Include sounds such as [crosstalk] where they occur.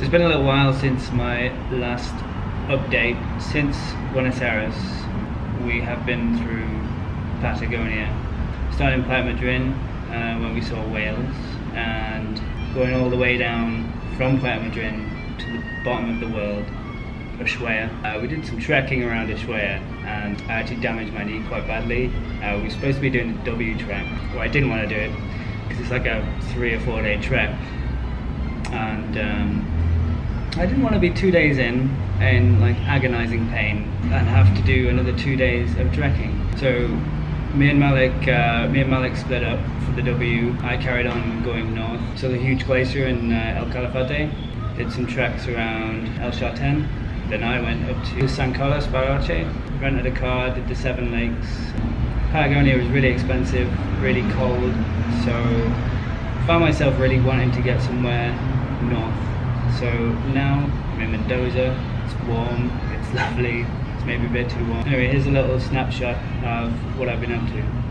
it's been a little while since my last update. Since Buenos Aires, we have been through Patagonia, starting Playa Madryn uh, when we saw whales, and going all the way down from Playa Madryn to the bottom of the world, Ushuaia. Uh, we did some trekking around Ushuaia and I actually damaged my knee quite badly. Uh, we were supposed to be doing the W trek. Well, I didn't want to do it because it's like a three or four day trek. And um, I didn't want to be two days in in like agonizing pain and have to do another two days of trekking. So me and Malik, uh, me and Malik split up for the W. I carried on going north. So the huge glacier in uh, El Calafate. Did some treks around El Chaltén. Then I went up to San Carlos Bariloche, rented a car, did the Seven Lakes. Patagonia was really expensive, really cold, so found myself really wanting to get somewhere north. So now I'm in Mendoza, it's warm, it's [laughs] lovely, it's maybe a bit too warm. Anyway, here's a little snapshot of what I've been up to.